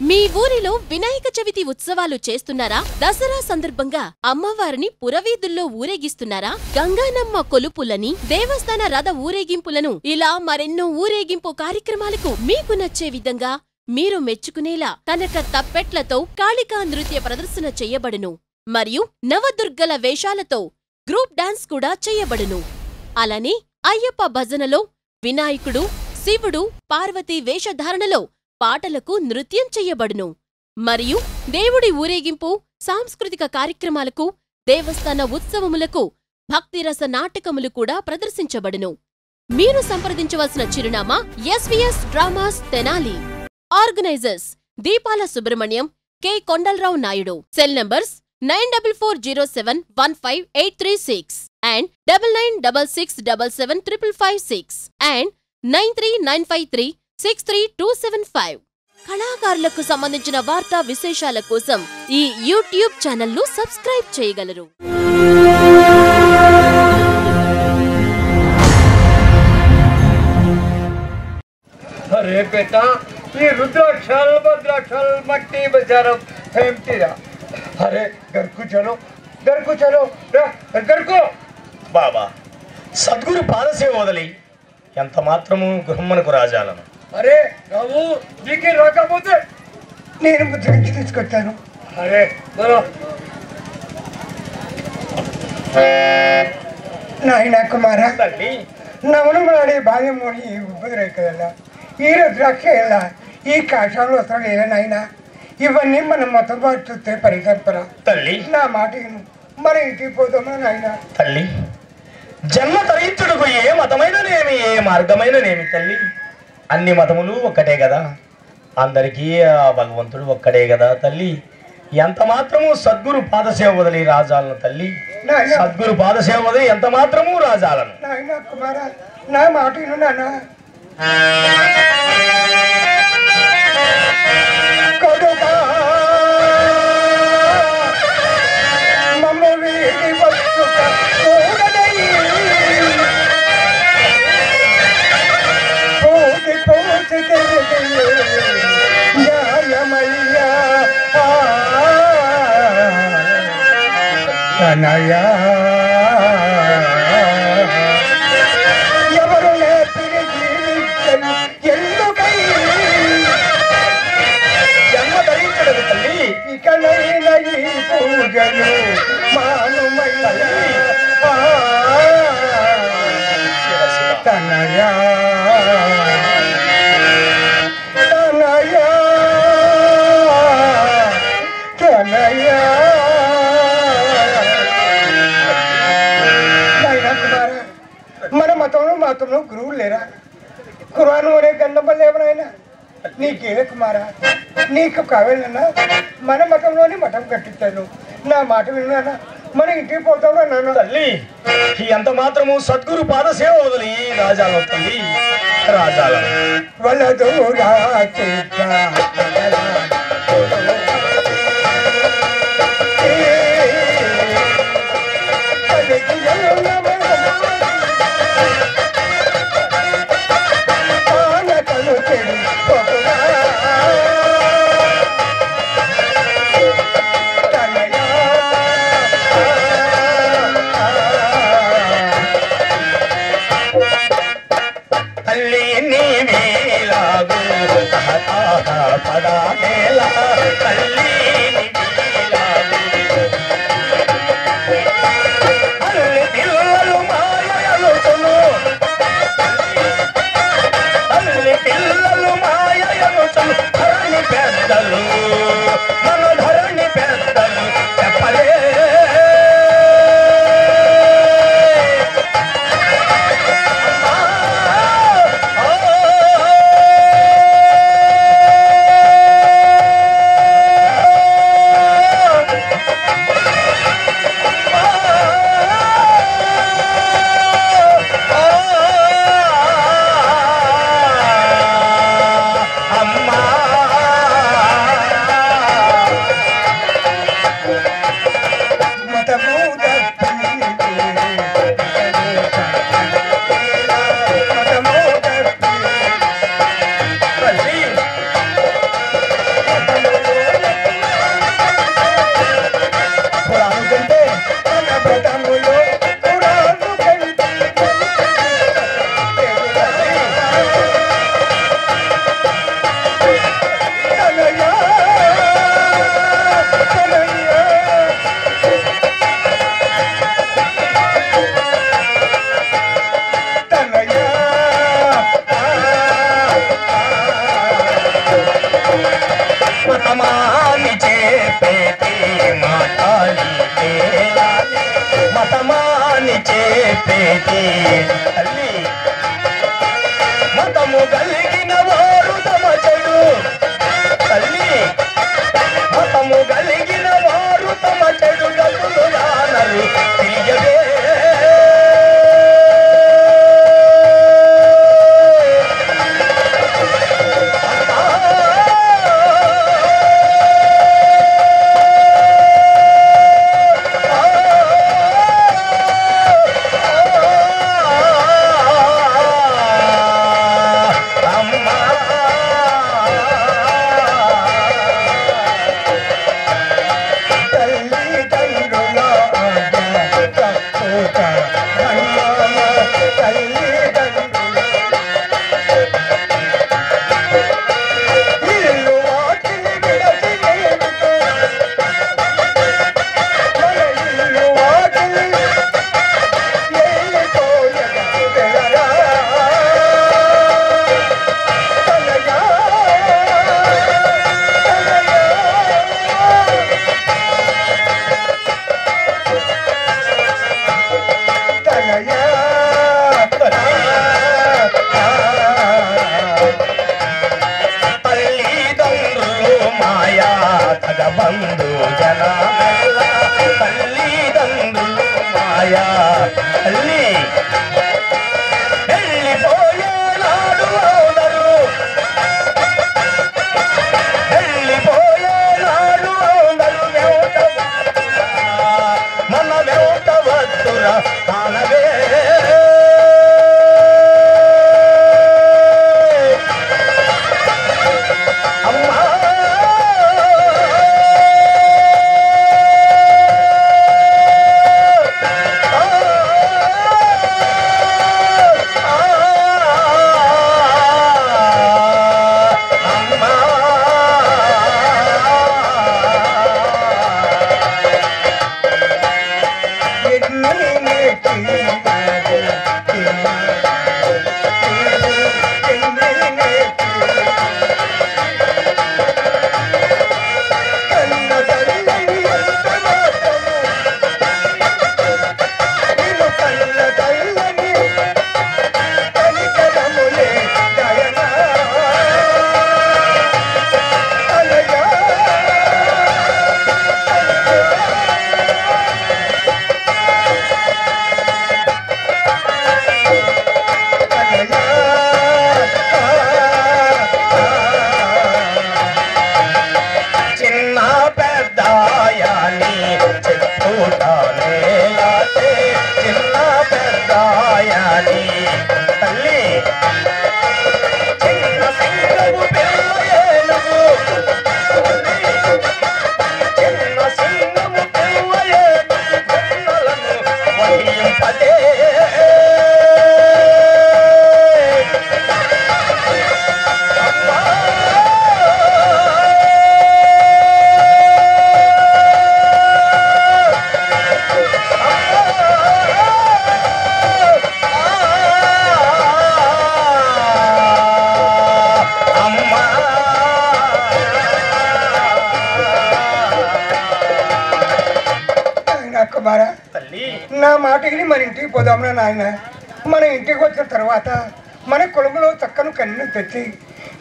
మీ ఊరిలో వినాయక చవితి ఉత్సవాలు చేస్తున్నారా? దసరా సందర్భంగా అమ్మవారిని పురవీధుల్లో ఊరేగిస్తున్నారా? గంగానమ్మ కొలుపులని దేవస్థాన రథ ఊరేగింపులను ఇలా మరెన్నో ఊరేగింపు కార్యక్రమాలకు మీకు నచ్చే విధంగా మీరు మెచ్చుకునేలా కనక తప్పెట్లతో కాళికా నృత్య ప్రదర్శన చెయ్యబడును మరియు నవదుర్గల వేషాలతో గ్రూప్ డాన్స్ కూడా చెయ్యబడును అలానే అయ్యప్ప భజనలో వినాయకుడు శివుడు పార్వతీ వేషధారణలో పాటలకు నృత్యం చెయ్యబడును. మరియు దేవుడి ఊరేగింపు సాంస్కృతిక కార్యక్రమాలకు దేవస్థాన ఉత్సవములకు భక్తిరస నాటకములు కూడా ప్రదర్శించబడును. మీరు సంప్రదించవలసిన చిరునామా SVS dramas Tenali. Organisers Deepala Subrahmanyam K. Kondalarao Naidu. Cell numbers nine double four zero seven one five eight three six and double nine double six double seven triple five six and nine three nine five three six three two seven five. కళాకారులకు సంబంధించిన వార్తా విశేషాల కోసం ఈ YouTube ఛానల్ను subscribe చేయగలరు. అరే రేపేత ఈ రుద్రాక్షాల భద్రాక్షాల మట్టి బజారం ఏమిటిరా అరే గర్కు చలో గర్కు చలో గర్కు! బాబా సద్గురు పాదసేవ వదిలి ఎంత మాత్రము గృహమ్మనకు రాజాలను? అరే రాము నీకే రాకపోతే నేను ముద్రించి తీసుకొచ్చాను. అరే నాయన కుమార నవనములాడే బాల్యంలోని ఈ ఉబ్బుదిరేకలా ఈ రుద్రాక్ష ఎలా ఈ కాషాలు అసలు లేదా నాయన. ఇవన్నీ మనం మొత్తం చూస్తే పరిసంపర తల్లి. నా మాట మన ఇంటికి పోతామా నాయన? తల్లి. జన్మ తరించుడుకు ఏ మతమైన ఏ మార్గమైన తల్లి? అన్ని మతములు ఒక్కటే కదా అందరికీ ఆ భగవంతుడు ఒక్కడే కదా తల్లి. ఎంత మాత్రము సద్గురు పాదసేవ వదిలి రాజాలను తల్లి. సద్గురు పాదసేవ వదిలి ఎంత మాత్రము రాజాలను. నా మాట కనయా ఎవరు నేర్పిన జీవించను ఎందుకై? జన్మ ధరించుడుకు తల్లి. ఇకనైన ఈ పూజలు మానుమయ్యా తనయా. మతంలో గురువులు లేరా? కురాను అనే గంధం లేవనాయన నీకే కుమారా నీకు కావాలన్నా మన మతంలోనే మఠం కట్టించాను. నా మాట విన్నానా? మన ఇంటికి పోతావా నాన్న? తల్లి ఎంత మాత్రము సద్గురు పాదసేవ వదిలి రాజాలను తల్లి రాజాలను వలదు చేపేటి తల్లి. మతము కలిగిన వారు తమ చెడు. తల్లి మతము కలిగిన వారు తమ చెడు గతులు రానరు बारह నా మాటకి మన ఇంటికి పోదాంరా నాయన. మన ఇంటికి వచ్చిన తర్వాత మన కులంలో చక్కను కన్ను తెచ్చి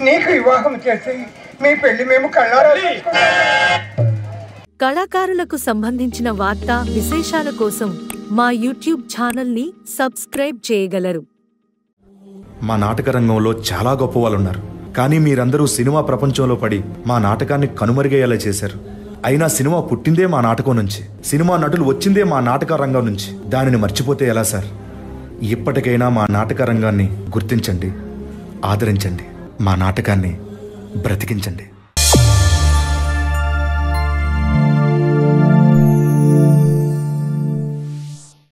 నీకు వివాహం చేసి మీ పెళ్ళి మేము కళ్ళారా. కళాకారులకు సంబంధించిన వార్తా విశేషాల కోసం మా యూట్యూబ్ ఛానల్ని సబ్స్క్రైబ్ చేయగలరు. మా నాటక రంగంలో చాలా గొప్ప వాళ్ళు ఉన్నారు కానీ మీరందరూ సినిమా ప్రపంచంలో పడి మా నాటకాన్ని కనుమరుగయ్యేలా చేశారు. అయినా సినిమా పుట్టిందే మా నాటకం నుంచి. సినిమా నటులు వచ్చిందే మా నాటక రంగం నుంచి. దానిని మర్చిపోతే ఎలా సార్? ఇప్పటికైనా మా నాటక రంగాన్ని గుర్తించండి ఆదరించండి మా నాటకాన్ని బ్రతికించండి.